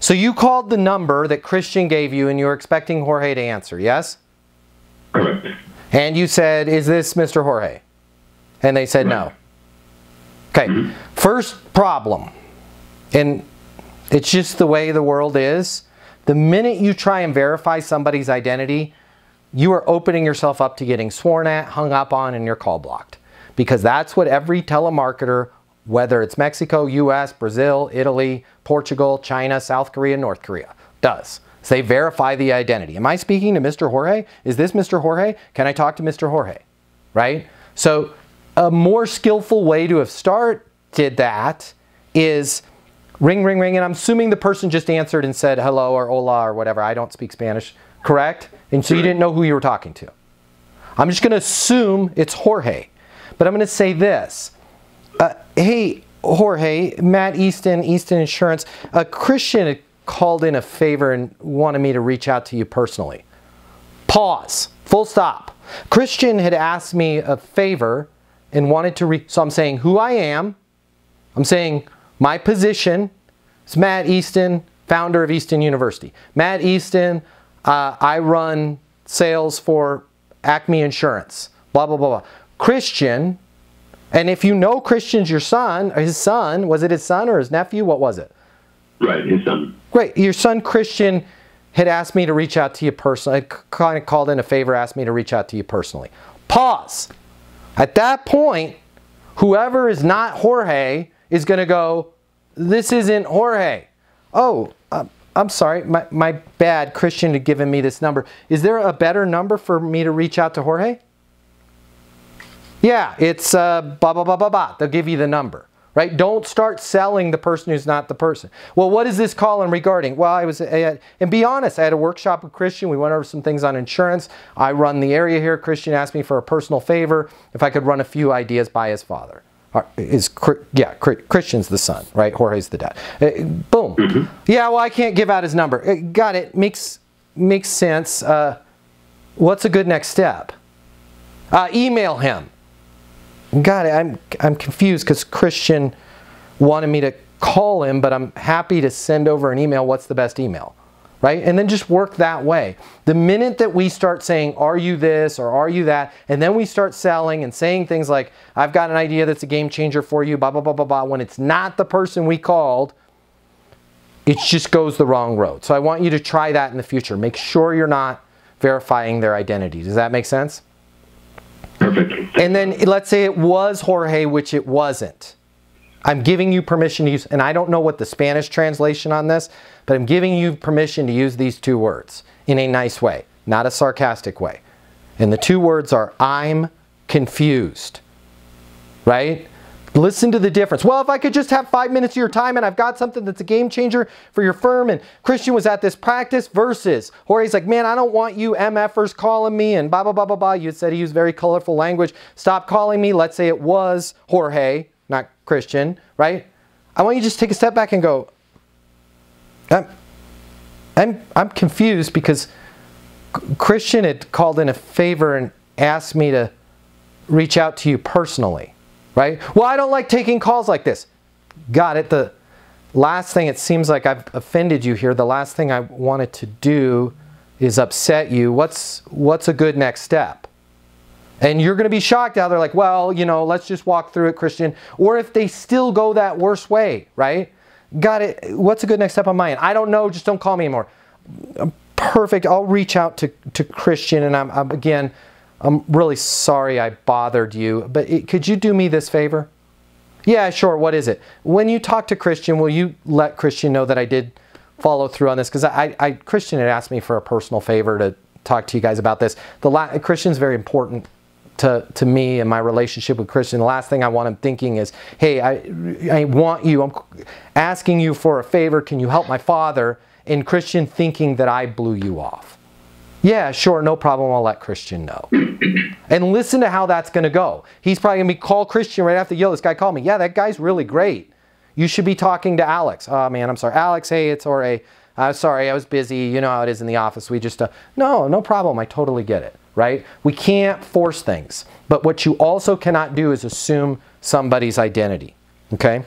So you called the number that Christian gave you and you were expecting Jorge to answer, yes? Correct. And you said, Is this Mr. Jorge? And they said no. Okay, mm-hmm. first problem, and it's just the way the world is. The minute you try and verify somebody's identity, you are opening yourself up to getting sworn at, hung up on, and your call blocked. Because that's what every telemarketer, whether it's Mexico, US, Brazil, Italy, Portugal, China, South Korea, North Korea, does. So they verify the identity. Am I speaking to Mr. Jorge? Is this Mr. Jorge? Can I talk to Mr. Jorge? Right? So a more skillful way to have started that is ring, ring, ring, and I'm assuming the person just answered and said hello or hola or whatever. I don't speak Spanish, correct? And so you didn't know who you were talking to. I'm just going to assume it's Jorge, but I'm going to say this. Uh, hey, Jorge, Matt Easton, Easton Insurance, a Christian called in a favor and wanted me to reach out to you personally. Pause. Full stop. Christian had asked me a favor and wanted to re- so I'm saying who I am. I'm saying my position. It's Matt Easton, founder of Easton University. Matt Easton, uh, I run sales for Acme Insurance. Blah blah blah blah. Christian, and if you know Christian's your son, his son, was it his son or his nephew? What was it? Right, his son. Great. Your son Christian had asked me to reach out to you personally. Kind of called in a favor, asked me to reach out to you personally. Pause. At that point, whoever is not Jorge is going to go, this isn't Jorge. Oh, uh, I'm sorry, my, my bad. Christian had given me this number. Is there a better number for me to reach out to Jorge? Yeah, it's uh, blah, blah, blah, blah, blah. They'll give you the number, right? Don't start selling the person who's not the person. Well, what is this call in regarding? Well, I was, uh, and be honest, I had a workshop with Christian. We went over some things on insurance. I run the area here. Christian asked me for a personal favor if I could run a few ideas by his father. Is yeah, Christian's the son, right? Jorge's the dad. Uh, boom. Mm-hmm. Yeah, well, I can't give out his number. Uh, got it. Makes makes sense. Uh, what's a good next step? Uh, email him. Got it. I'm I'm confused because Christian wanted me to call him, but I'm happy to send over an email. What's the best email? right? And then just work that way. The minute that we start saying, are you this or are you that, and then we start selling and saying things like, I've got an idea that's a game changer for you, blah, blah, blah, blah, blah, when it's not the person we called, it just goes the wrong road. So I want you to try that in the future. Make sure you're not verifying their identity. Does that make sense? Perfect. And then let's say it was Jorge, which it wasn't. I'm giving you permission to use, and I don't know what the Spanish translation on this, but I'm giving you permission to use these two words in a nice way, not a sarcastic way. And the two words are I'm confused. Right? Listen to the difference. Well, if I could just have five minutes of your time and I've got something that's a game changer for your firm, and Christian was at this practice versus Jorge's like, man, I don't want you MFers calling me and blah, blah, blah, blah, blah. You said he used very colorful language. Stop calling me. Let's say it was Jorge, not Christian, right? I want you to just take a step back and go, I'm, I'm, I'm confused because Christian had called in a favor and asked me to reach out to you personally, right? Well, I don't like taking calls like this. Got it. The last thing, it seems like I've offended you here. The last thing I wanted to do is upset you. What's, what's a good next step? And you're going to be shocked how they're like, well, you know, let's just walk through it, Christian. Or if they still go that worse way, right? Got it. What's a good next step on my end? I don't know. Just don't call me anymore. Perfect. I'll reach out to, to Christian. And I'm, I'm again, I'm really sorry I bothered you. But it, could you do me this favor? Yeah, sure. What is it? When you talk to Christian, will you let Christian know that I did follow through on this? Because I, I, Christian had asked me for a personal favor to talk to you guys about this. The la- Christian's very important to, to me and my relationship with Christian. The last thing I want him thinking is, hey, I, I want you, I'm asking you for a favor. Can you help my father? And Christian thinking that I blew you off. Yeah, sure, no problem. I'll let Christian know. and listen to how that's going to go. He's probably going to be call Christian right after, yo, this guy called me. Yeah, that guy's really great. You should be talking to Alex. Oh, man, I'm sorry. Alex, hey, it's Jorge. I'm sorry, I was busy. You know how it is in the office. We just, uh, no, no problem. I totally get it right? We can't force things. But what you also cannot do is assume somebody's identity, okay?